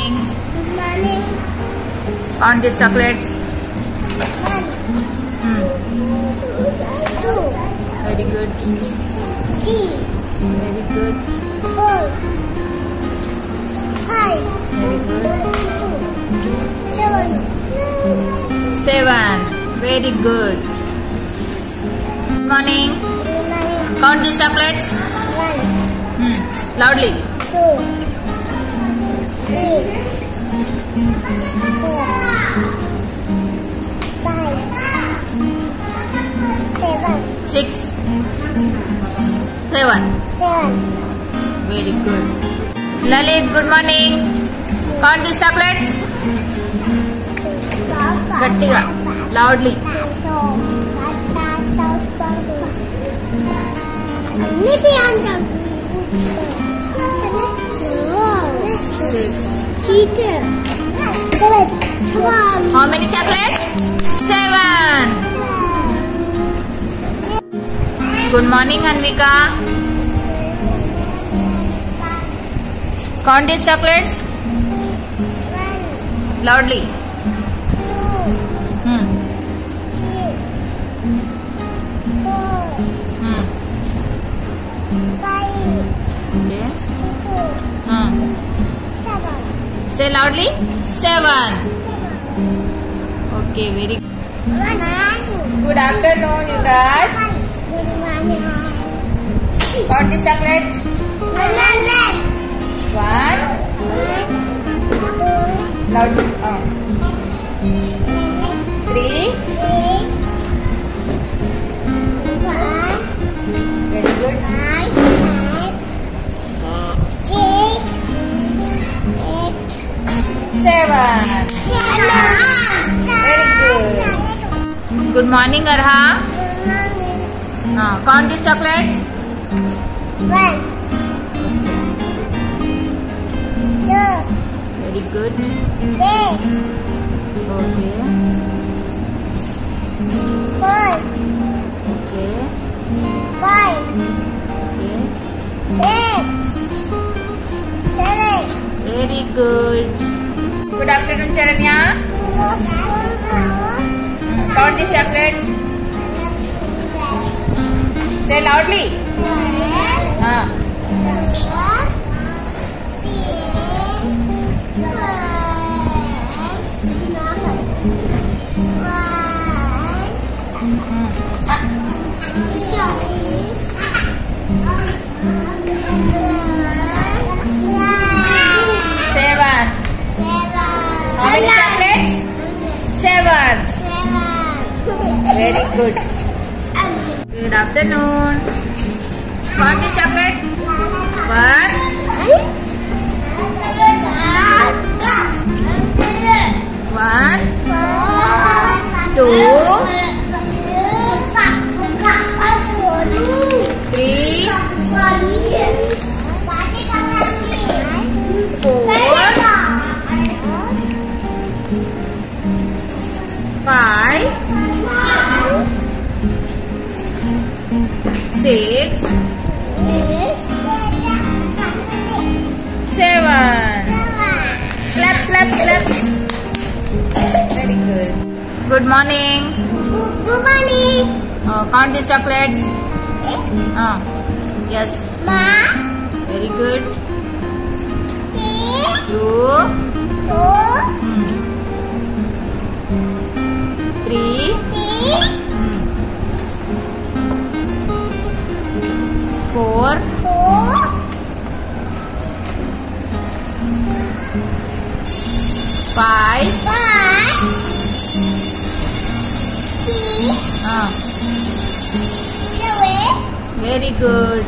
Good morning. Count these chocolates. One, Hmm. two, Very good. three, Very good. four, five, Very good. seven, Seven. Very good. Good morning. good morning. Count these chocolates. One, Hmm. Loudly. two, Six. Seven. Seven. Very good. Lalit, good morning. Count these chocolates. Gattiga. Loudly. Nippy on How many chocolates? Seven. Good morning, Anvika. Count these chocolates. Loudly. Hmm. Hmm. Okay. Say loudly. Seven. Okay, very good Good afternoon, you guys. Count these chocolates. One. Loudly. Oh. Uh, three. Seven. Good Good morning, Arha. Uh, count these chocolates. One, two, Very good. three, Okay. four, Okay. five, Okay. six, seven, Very good. Good afternoon, Charanya. Count these chocolates. Say loudly. Uh, Very good. Good afternoon. Count these chocolate. One, one, two, three, four, five, six, seven. Clap, clap, clap. Very good. Good morning. Good morning. Uh, count these chocolates. Uh, yes. Ma, five. five, six, Uh, seven, very good.